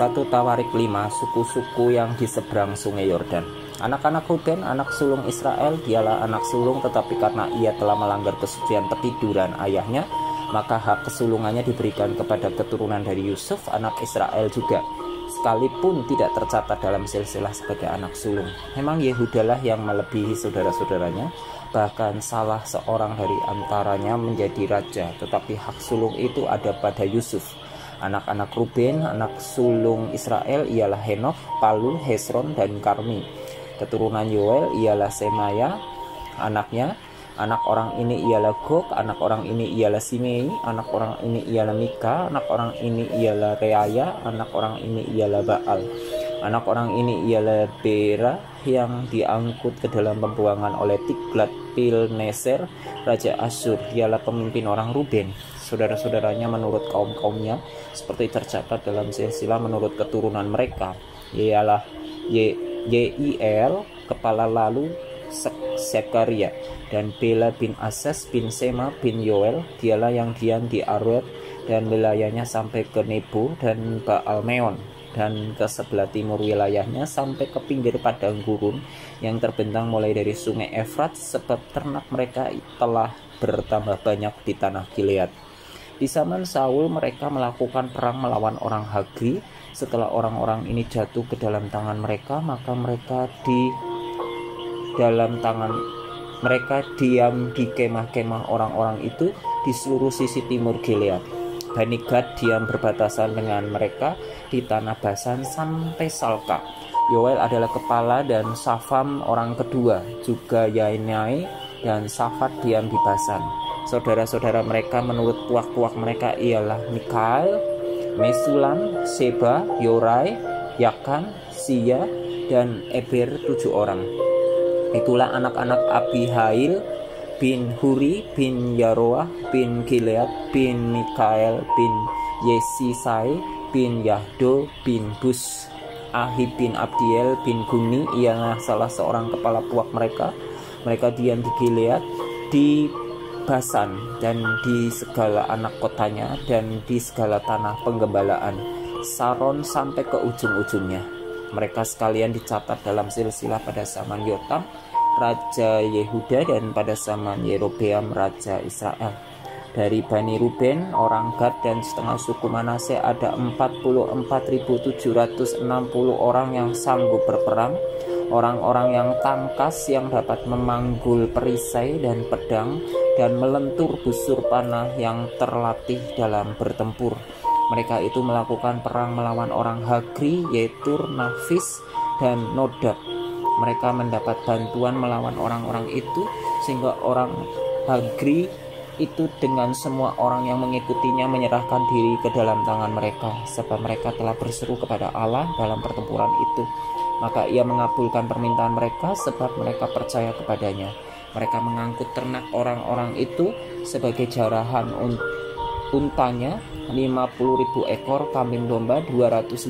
Satu Tawarik 5 suku-suku yang di seberang sungai Yordan. Anak-anak Ruben, anak sulung Israel, dialah anak sulung tetapi karena ia telah melanggar kesucian petiduran ayahnya, maka hak kesulungannya diberikan kepada keturunan dari Yusuf, anak Israel juga. Sekalipun tidak tercatat dalam silsilah sebagai anak sulung. Memang Yehudalah yang melebihi saudara-saudaranya, bahkan salah seorang dari antaranya menjadi raja, tetapi hak sulung itu ada pada Yusuf Anak-anak Ruben, anak sulung Israel ialah Henok, Palu, Hesron, dan Karmi. Keturunan Yoel ialah Semaya, anaknya. Anak orang ini ialah Gog, anak orang ini ialah Simei, anak orang ini ialah Mika, anak orang ini ialah Reaya, anak orang ini ialah Baal. Anak orang ini ialah Bera yang diangkut ke dalam pembuangan oleh Tiglat Pilneser, Raja Asyur. Dialah pemimpin orang Ruben saudara-saudaranya menurut kaum-kaumnya seperti tercatat dalam silsilah menurut keturunan mereka. Ialah Yiel kepala lalu Sekaria. Dan Bela bin Ases bin Sema bin Yoel dialah yang diam di Arwet dan wilayahnya sampai ke Nebo dan Baal Meon dan ke sebelah timur wilayahnya sampai ke pinggir padang gurun yang terbentang mulai dari sungai Efrat sebab ternak mereka telah bertambah banyak di tanah Gilead. Di zaman Saul mereka melakukan perang melawan orang Hagri. Setelah orang-orang ini jatuh ke dalam tangan mereka, maka mereka di dalam tangan mereka diam di kemah-kemah orang-orang itu di seluruh sisi timur Gilead. Bani Gad diam berbatasan dengan mereka di tanah Basan sampai Salka. Yoel adalah kepala dan Safam orang kedua, juga Yainai dan Safat diam di Basan. Saudara-saudara mereka menurut puak-puak mereka ialah Mikael, Mesulam, Seba, Yorai, Yakan, Sia, dan Eber tujuh orang. Itulah anak-anak Abihail bin Huri bin Yaroah bin Gilead bin Mikael bin Yesisai bin Yahdo bin Bus Ahib bin Abdiel bin Guni ialah salah seorang kepala puak mereka mereka diam di Gilead di Basan dan di segala anak kotanya dan di segala tanah penggembalaan Saron sampai ke ujung-ujungnya. Mereka sekalian dicatat dalam silsilah pada zaman Yotam, Raja Yehuda dan pada zaman Yerobeam, Raja Israel. Dari Bani Ruben, orang Gad dan setengah suku Manase ada 44.760 orang yang sanggup berperang orang-orang yang tangkas yang dapat memanggul perisai dan pedang dan melentur busur panah yang terlatih dalam bertempur. Mereka itu melakukan perang melawan orang Hagri yaitu Nafis dan Nodab. Mereka mendapat bantuan melawan orang-orang itu sehingga orang Hagri itu dengan semua orang yang mengikutinya menyerahkan diri ke dalam tangan mereka sebab mereka telah berseru kepada Allah dalam pertempuran itu. Maka ia mengabulkan permintaan mereka sebab mereka percaya kepadanya. Mereka mengangkut ternak orang-orang itu sebagai jarahan untanya 50.000 ekor kambing domba 250.000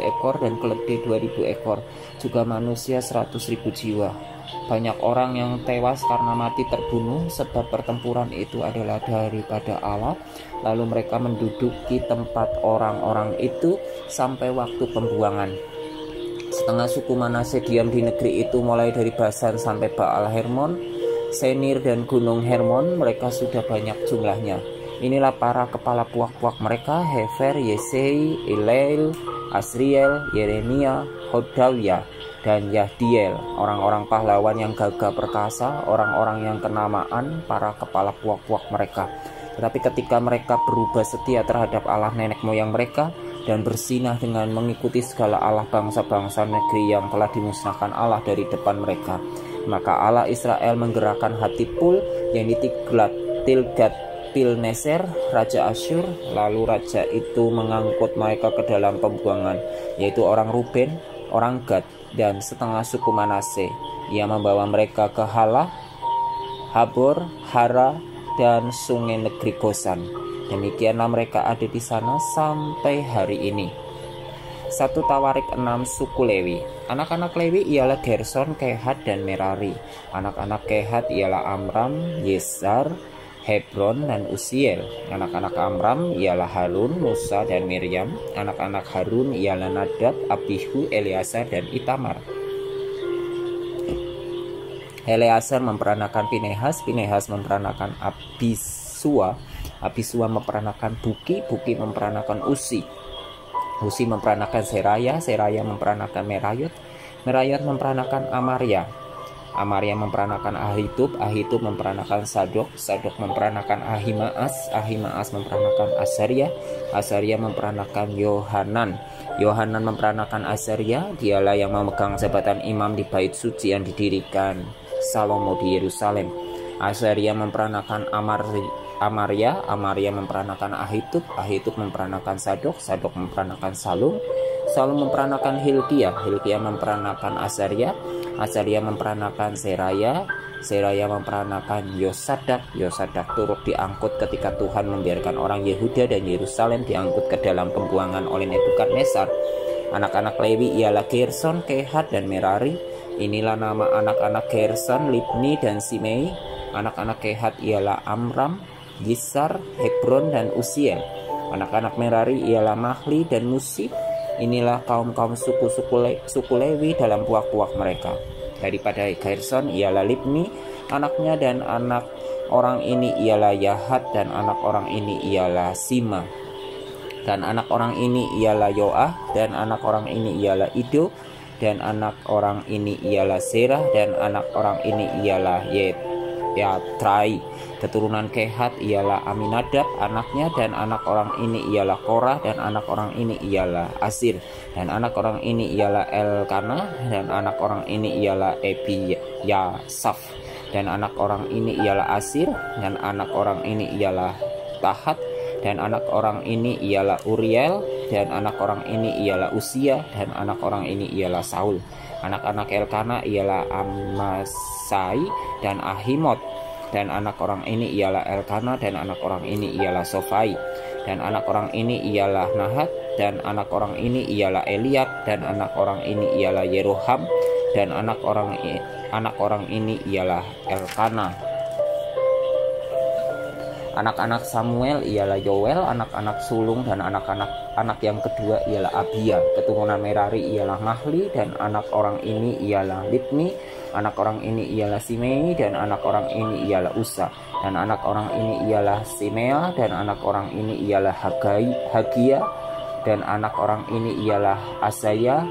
ekor dan keledai 2.000 ekor juga manusia 100.000 jiwa banyak orang yang tewas karena mati terbunuh sebab pertempuran itu adalah daripada Allah. Lalu mereka menduduki tempat orang-orang itu sampai waktu pembuangan. Setengah suku Manase diam di negeri itu mulai dari Basan sampai Baal Hermon, Senir dan Gunung Hermon, mereka sudah banyak jumlahnya. Inilah para kepala puak-puak mereka, Hefer, Yesei, Ilail, Asriel, Yeremia, Hodawya, dan Yahdiel, orang-orang pahlawan yang gagah perkasa, orang-orang yang kenamaan, para kepala puak-puak mereka. Tetapi ketika mereka berubah setia terhadap Allah nenek moyang mereka dan bersinah dengan mengikuti segala Allah bangsa-bangsa negeri yang telah dimusnahkan Allah dari depan mereka, maka Allah Israel menggerakkan hati Pul yang ditiglat Tilgat Pilneser, Raja Asyur, lalu raja itu mengangkut mereka ke dalam pembuangan, yaitu orang Ruben, orang Gad, dan setengah suku Manase. Ia membawa mereka ke Halah, Habor, Hara, dan sungai negeri Gosan. Demikianlah mereka ada di sana sampai hari ini. Satu Tawarik enam suku Lewi. Anak-anak Lewi ialah Gerson, Kehat, dan Merari. Anak-anak Kehat ialah Amram, Yesar, Hebron dan Usiel. Anak-anak Amram ialah Harun, Musa, dan Miriam. Anak-anak Harun ialah Nadab, Abihu, Eleazar, dan Itamar. Eleazar memperanakan Pinehas, Pinehas memperanakan Abisua, Abisua memperanakan Buki, Buki memperanakan Usi. Usi memperanakan Seraya, Seraya memperanakan Merayot, Merayot memperanakan Amaria, Amaria memperanakan Ahitub, Ahitub memperanakan Sadok, Sadok memperanakan Ahimaas, Ahimaas memperanakan Asaria, Asaria memperanakan Yohanan, Yohanan memperanakan Asaria, dialah yang memegang jabatan imam di bait suci yang didirikan Salomo di Yerusalem. Asaria memperanakan Amar Amaria, Amaria memperanakan Ahitub, Ahitub memperanakan Sadok, Sadok memperanakan Salum, Salum memperanakan Hilkia, Hilkia memperanakan Asaria, Azaria memperanakan Seraya, Seraya memperanakan Yosadak, Yosadak turut diangkut ketika Tuhan membiarkan orang Yehuda dan Yerusalem diangkut ke dalam pembuangan oleh Nebukadnezar. Anak-anak Lewi ialah Gerson, Kehat, dan Merari. Inilah nama anak-anak Gerson, Libni, dan Simei. Anak-anak Kehat ialah Amram, Gisar, Hebron, dan Usiel. Anak-anak Merari ialah Mahli dan Musi. Inilah kaum-kaum suku-suku Le suku Lewi dalam puak-puak mereka. Daripada Gerson ialah Libni, anaknya dan anak orang ini ialah Yahat dan anak orang ini ialah Sima. Dan anak orang ini ialah Yoah dan anak orang ini ialah Ido dan anak orang ini ialah Serah dan anak orang ini ialah Yet Yatrai Keturunan Kehat ialah Aminadab anaknya dan anak orang ini ialah Korah dan anak orang ini ialah Asir dan anak orang ini ialah Elkana dan anak orang ini ialah Ebi Yasaf dan anak orang ini ialah Asir dan anak orang ini ialah Tahat dan anak orang ini ialah Uriel dan anak orang ini ialah Usia dan anak orang ini ialah Saul anak-anak Elkana ialah Amasai dan Ahimot dan anak orang ini ialah Elkana dan anak orang ini ialah Sofai dan anak orang ini ialah Nahat dan anak orang ini ialah Eliab dan anak orang ini ialah Yeroham dan anak orang anak orang ini ialah Elkana Anak-anak Samuel ialah Yoel, anak-anak sulung dan anak-anak anak yang kedua ialah Abia. Keturunan Merari ialah Mahli dan anak orang ini ialah Libni, anak orang ini ialah Simei dan anak orang ini ialah Usa dan anak orang ini ialah Simea dan anak orang ini ialah Hagai, Hagia dan anak orang ini ialah Asaya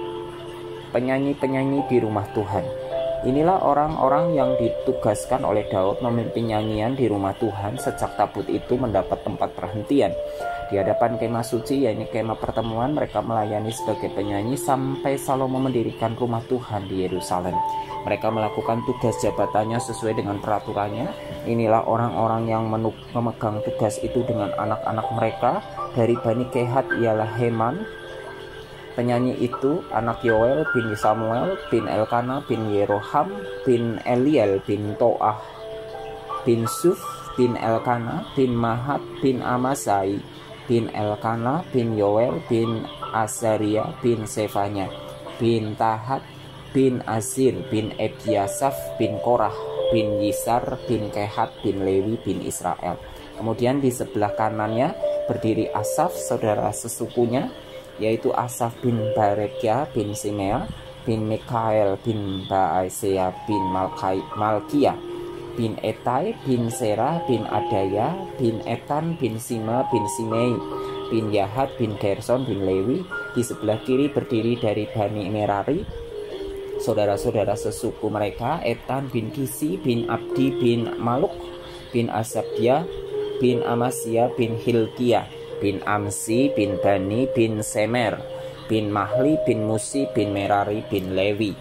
penyanyi-penyanyi di rumah Tuhan. Inilah orang-orang yang ditugaskan oleh Daud memimpin nyanyian di rumah Tuhan sejak tabut itu mendapat tempat perhentian. Di hadapan kemah suci, yakni kemah pertemuan, mereka melayani sebagai penyanyi sampai Salomo mendirikan rumah Tuhan di Yerusalem. Mereka melakukan tugas jabatannya sesuai dengan peraturannya. Inilah orang-orang yang memegang tugas itu dengan anak-anak mereka. Dari Bani Kehat ialah Heman, Penyanyi itu anak Yoel bin Samuel bin Elkana bin Yeroham bin Eliel bin Toah bin Suf bin Elkana bin Mahat bin Amasai bin Elkana bin Yoel bin Azaria bin Sefanya bin Tahat bin Azir bin Ebiasaf bin Korah bin Yisar bin Kehat bin Lewi bin Israel. Kemudian di sebelah kanannya berdiri Asaf, saudara sesukunya, yaitu Asaf bin Barekia bin Simea bin Mikael bin Baasea bin Malkai, Malkia bin Etai bin Serah bin Adaya bin Etan bin Sima bin Simei bin Yahat bin Gerson bin Lewi. Di sebelah kiri berdiri dari Bani Merari saudara-saudara sesuku mereka Etan bin Kisi bin Abdi bin Maluk bin Asabia bin Amasya bin Hilkiah bin Amsi bin Bani bin Semer bin Mahli bin Musi bin Merari bin Lewi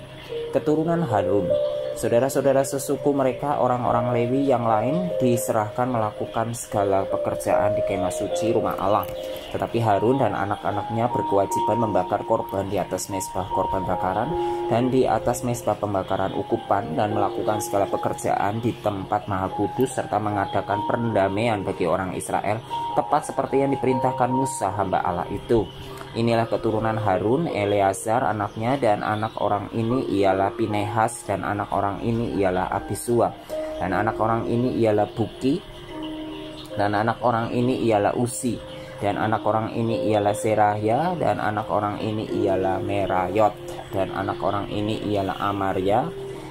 keturunan Harun Saudara-saudara sesuku mereka, orang-orang Lewi yang lain diserahkan melakukan segala pekerjaan di kemah suci rumah Allah. Tetapi Harun dan anak-anaknya berkewajiban membakar korban di atas mesbah korban bakaran dan di atas mesbah pembakaran ukupan dan melakukan segala pekerjaan di tempat maha kudus serta mengadakan perdamaian bagi orang Israel tepat seperti yang diperintahkan Musa hamba Allah itu. Inilah keturunan Harun, Eleazar anaknya dan anak orang ini ialah Pinehas dan anak orang ini ialah Abisua dan anak orang ini ialah Buki dan anak orang ini ialah Usi dan anak orang ini ialah Serahya dan anak orang ini ialah Merayot dan anak orang ini ialah Amaria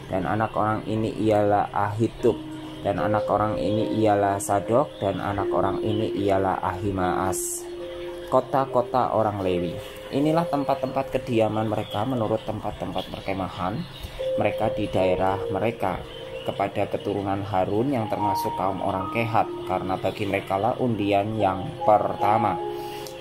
dan anak orang ini ialah Ahitub dan anak orang ini ialah Sadok dan anak orang ini ialah Ahimaas. Kota-kota orang Lewi. Inilah tempat-tempat kediaman mereka menurut tempat-tempat perkemahan mereka di daerah mereka kepada keturunan Harun yang termasuk kaum orang Kehat karena bagi mereka lah undian yang pertama.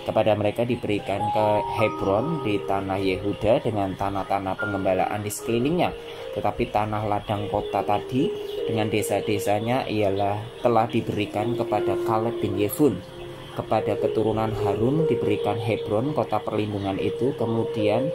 Kepada mereka diberikan ke Hebron di tanah Yehuda dengan tanah-tanah pengembalaan di sekelilingnya. Tetapi tanah ladang kota tadi dengan desa-desanya ialah telah diberikan kepada Kaleb bin Yefun. Kepada keturunan Harun diberikan Hebron kota perlindungan itu kemudian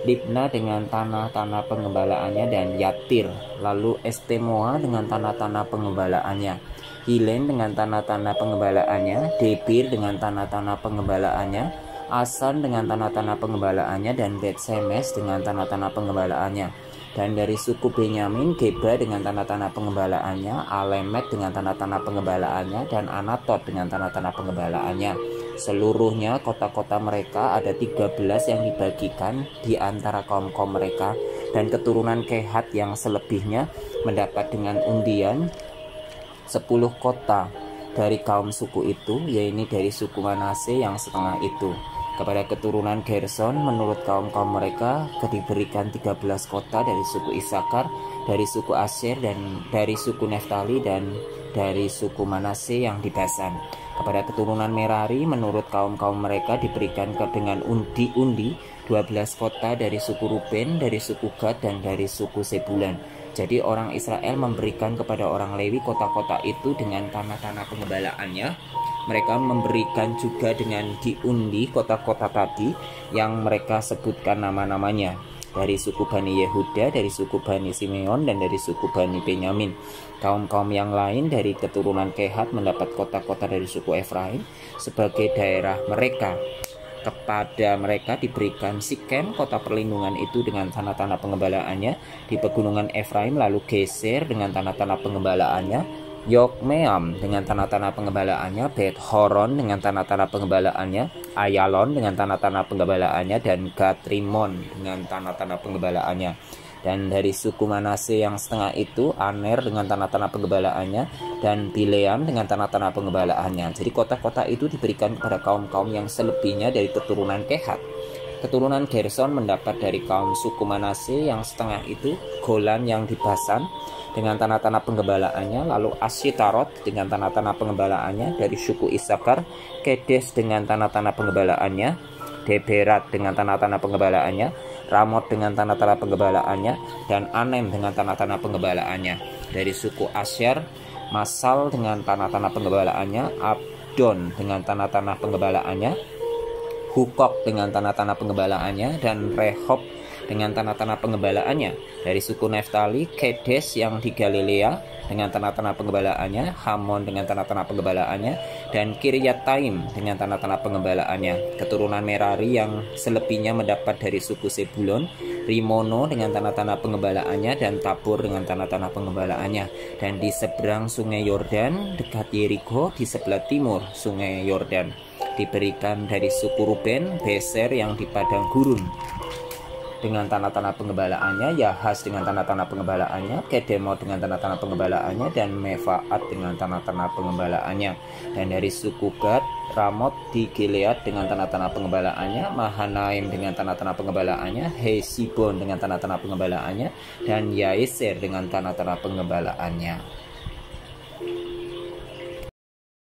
Libna dengan tanah-tanah pengembalaannya dan Yatir, lalu Estemoa dengan tanah-tanah pengembalaannya, Hilen dengan tanah-tanah pengembalaannya, Debir dengan tanah-tanah pengembalaannya, Asan dengan tanah-tanah pengembalaannya dan Bet Semes dengan tanah-tanah pengembalaannya. Dan dari suku Benyamin, Geba dengan tanah-tanah pengembalaannya, Alemet dengan tanah-tanah pengembalaannya, dan Anatot dengan tanah-tanah pengembalaannya. Seluruhnya kota-kota mereka ada 13 yang dibagikan di antara kaum-kaum mereka. Dan keturunan Kehat yang selebihnya mendapat dengan undian 10 kota dari kaum suku itu yaitu dari suku Manase yang setengah itu. Kepada keturunan Gerson menurut kaum-kaum mereka diberikan 13 kota dari suku Isakar dari suku Asyir dan dari suku Neftali dan dari suku Manase yang di Basan kepada keturunan Merari menurut kaum-kaum mereka diberikan ke dengan undi-undi 12 kota dari suku Ruben, dari suku Gad dan dari suku Sebulan. Jadi orang Israel memberikan kepada orang Lewi kota-kota itu dengan tanah-tanah pengembalaannya. Mereka memberikan juga dengan diundi kota-kota tadi yang mereka sebutkan nama-namanya dari suku Bani Yehuda, dari suku Bani Simeon, dan dari suku Bani Benyamin. Kaum-kaum yang lain dari keturunan Kehat mendapat kota-kota dari suku Efraim sebagai daerah mereka. Kepada mereka diberikan Sikem, kota perlindungan itu dengan tanah-tanah pengembalaannya di pegunungan Efraim, lalu Geser dengan tanah-tanah pengembalaannya, Yokmeam dengan tanah-tanah pengembalaannya, Bet Horon dengan tanah-tanah pengembalaannya, Ayalon dengan tanah-tanah pengembalaannya, dan Gatrimon dengan tanah-tanah pengembalaannya. Dan dari suku Manase yang setengah itu, Aner dengan tanah-tanah pengembalaannya, dan Bileam dengan tanah-tanah pengembalaannya. Jadi kota-kota itu diberikan kepada kaum-kaum yang selebihnya dari keturunan Kehat. Keturunan Gerson mendapat dari kaum suku Manase yang setengah itu, Golan yang di Basan, dengan tanah-tanah penggembalaannya, lalu Asyitarot dengan tanah-tanah penggembalaannya dari suku Isakar, Kedes dengan tanah-tanah penggembalaannya, Deberat dengan tanah-tanah penggembalaannya, Ramot dengan tanah-tanah penggembalaannya, dan Anem dengan tanah-tanah penggembalaannya. Dari suku Asyar, Masal dengan tanah-tanah penggembalaannya, Abdon dengan tanah-tanah penggembalaannya, Hukok dengan tanah-tanah penggembalaannya, dan Rehob dengan tanah-tanah pengembalaannya dari suku Neftali, Kedes yang di Galilea dengan tanah-tanah pengembalaannya, Hamon dengan tanah-tanah pengembalaannya, dan Kiryat Taim dengan tanah-tanah pengembalaannya. Keturunan Merari yang selebihnya mendapat dari suku Sebulon, Rimono dengan tanah-tanah pengembalaannya, dan Tabur dengan tanah-tanah pengembalaannya. Dan di seberang sungai Yordan, dekat Yeriko, di sebelah timur sungai Yordan, diberikan dari suku Ruben, Beser yang di padang gurun, dengan tanah-tanah pengembalaannya, Yahas dengan tanah-tanah pengembalaannya, Kedemo dengan tanah-tanah pengembalaannya, dan Mefaat dengan tanah-tanah pengembalaannya. Dan dari suku Gad, Ramot di Gilead dengan tanah-tanah pengembalaannya, Mahanaim dengan tanah-tanah pengembalaannya, Hesibon dengan tanah-tanah pengembalaannya, dan Yaiser dengan tanah-tanah pengembalaannya.